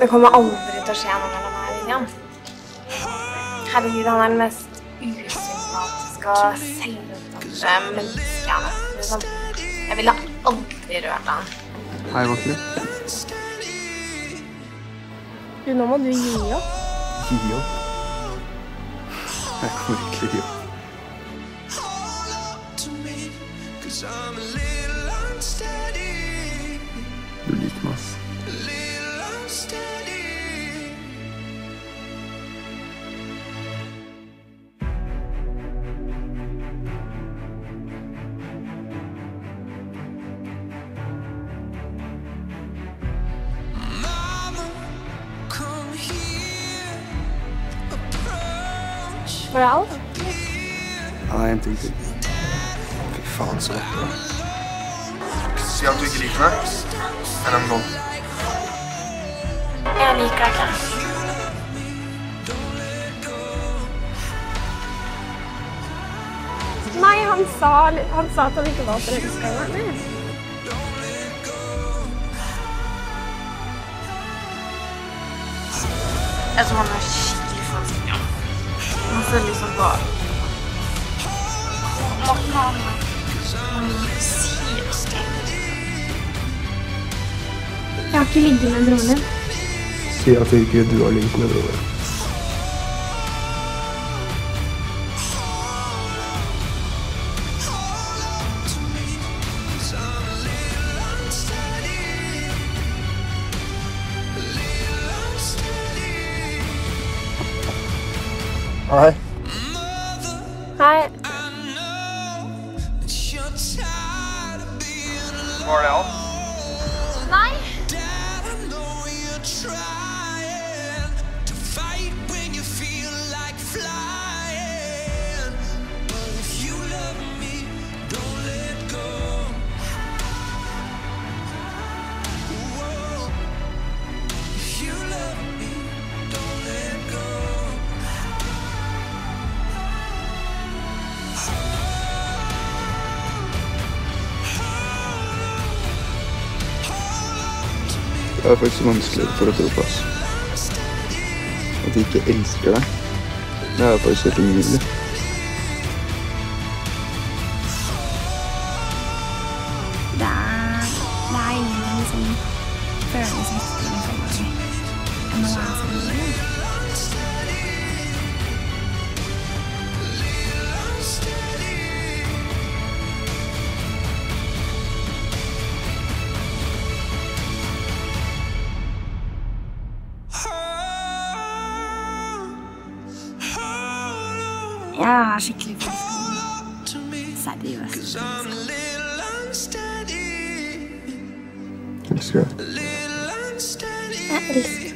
Det kommer aldri til å skje noe mellom meg og William. Herregud, han er den mest usympatiske og selvutdannede mennesket jeg har møtt. Liksom. Jeg ville aldri rørt han. Hei, vakre. Du, nå må du gi opp. Gi opp. Jeg kommer ikke til å gi opp. Var det alt? Ja, en ting til. Fy faen, så er. Si at du ikke liker meg. Eller noen. Jeg liker deg ikke. Nei, han sa, han sa at han ikke var forelska i meg. Jeg tror han er Han ser liksom har Han sier det. Jeg har ikke ligget med broren din. Si at ikke du har ligget med broren. Hei. Hei. Var det Det er faktisk vanskelig for å tro på, ass. At de ikke elsker deg. Det er faktisk helt umulig. Det er, det er ingenting som føles viktigere for meg enn å være sammen Jeg er skikkelig forelska i deg. Seriøst. Elsker deg. Jeg elsker